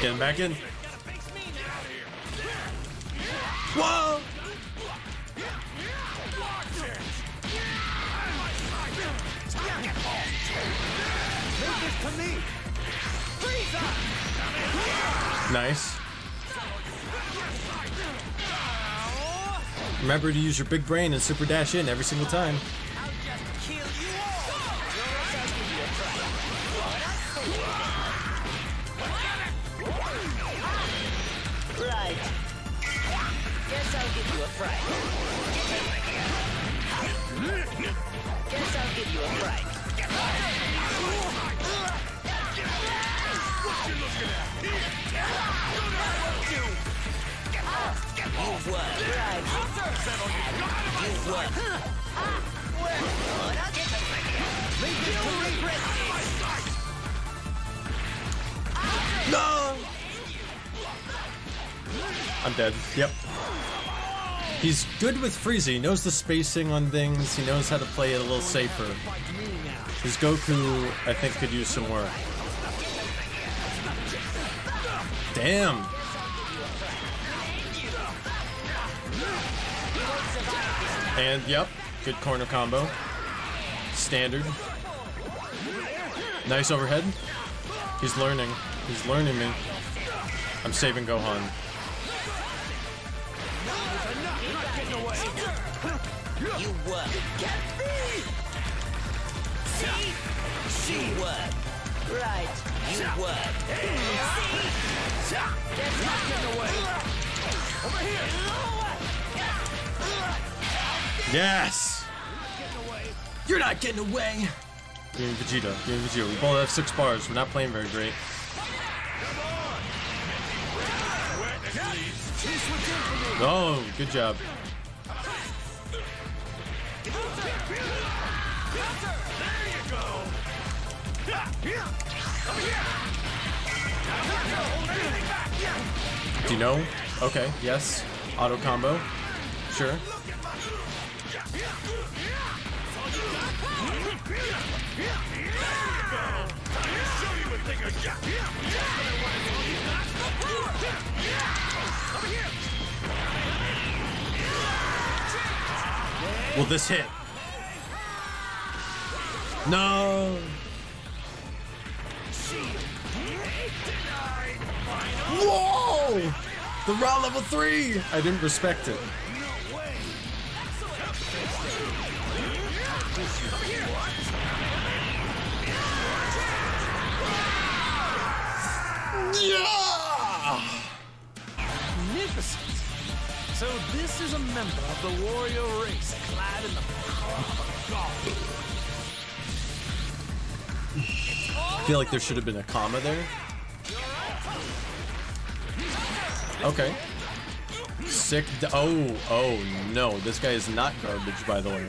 Getting back in. Whoa! Nice. Remember to use your big brain and super dash in every single time. You fright. Guess you a fright. You won. Right. You regret. No! I'm dead. Yep. He's good with Frieza. He knows the spacing on things. He knows how to play it a little safer. His Goku, I think, could use some work. Damn. And yep, good corner combo. Standard. Nice overhead. He's learning. He's learning me. I'm saving Gohan. You won. See? She won. Right. You won. See? Guess not getting away. Yes! You're not getting away! Me and Vegeta. Me and Vegeta. We both have six bars. We're not playing very great. Oh, good job. Do you know? Okay, yes. Auto combo. Sure. Will this hit? No. Whoa! The raw level three. I didn't respect it. Magnificent. So this is a member of the warrior race clad in the power of god. I feel like there should have been a comma there. Okay. Sick. Oh, oh no. This guy is not garbage, by the way.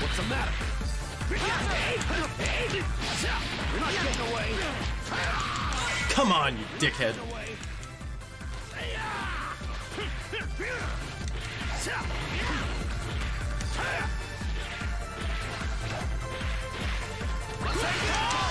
What's the matter? You're not getting away. Come on, you dickhead. You're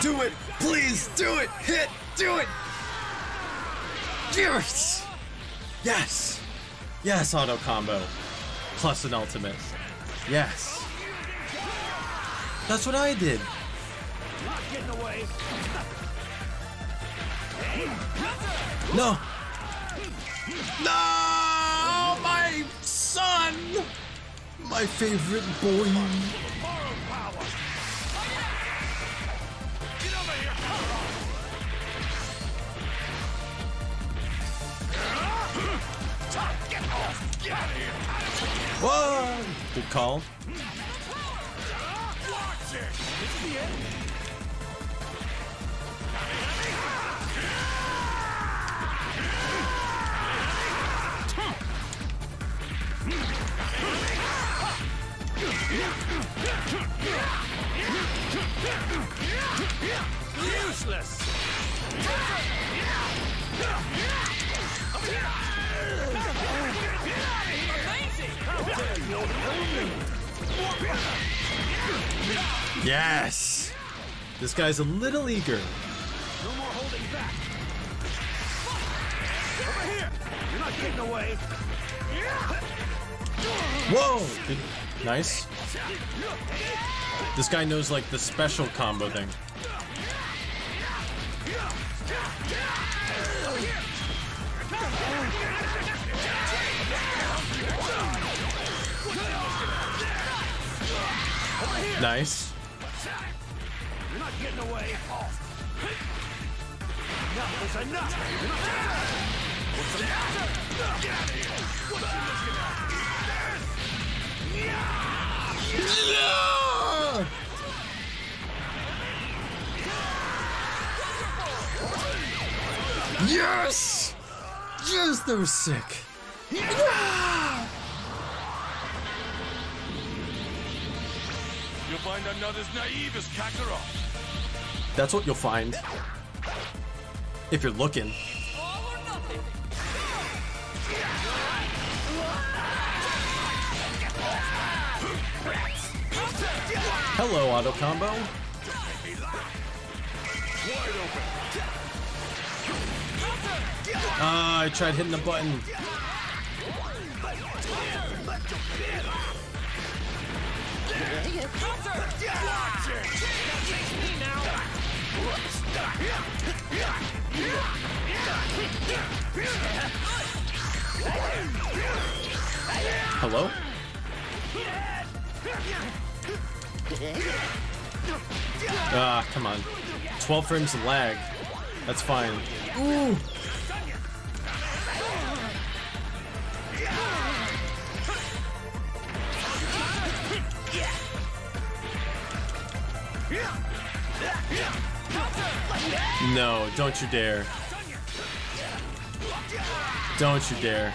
Do it! Please, do it! Hit! Do it! Yes! Yes! Yes, auto combo. Plus an ultimate. Yes. That's what I did. Getting away. No. No, my son. My favorite boy. Borrow power. Get Yes. This guy's a little eager. No more holding back. Over here. You're not getting away. Whoa. Good. Nice. This guy knows like the special combo thing. Nice. Getting away. Enough is enough. What's the matter? Get out of here. What's you looking at? Yes! Yes, that was sick. You'll find I'm not as naive as Kakarot. That's what you'll find. If you're looking. Hello, auto combo. Ah, I tried hitting the button. Hello? Ah, come on. 12 frames of lag. That's fine. Ooh. No, don't you dare. Don't you dare.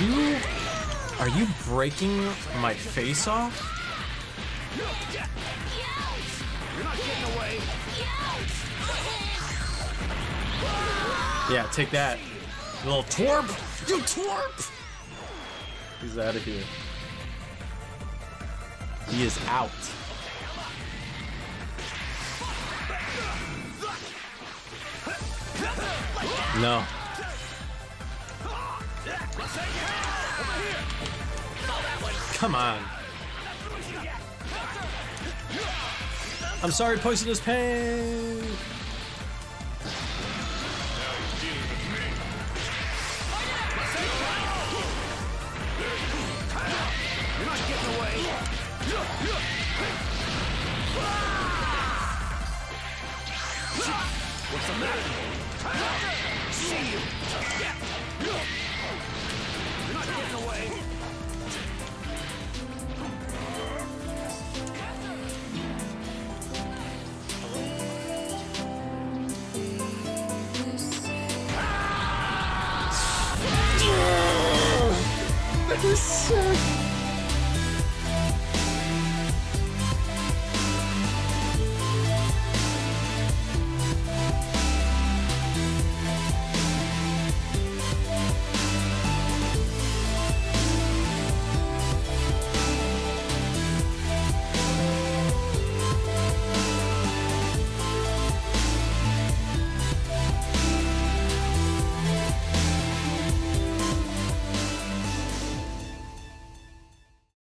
You are you breaking my face off? Yeah, take that. You little twerp! You twerp! He's out of here. He is out. No. Come on. I'm sorry, poisonous pain. What's the matter? See you. So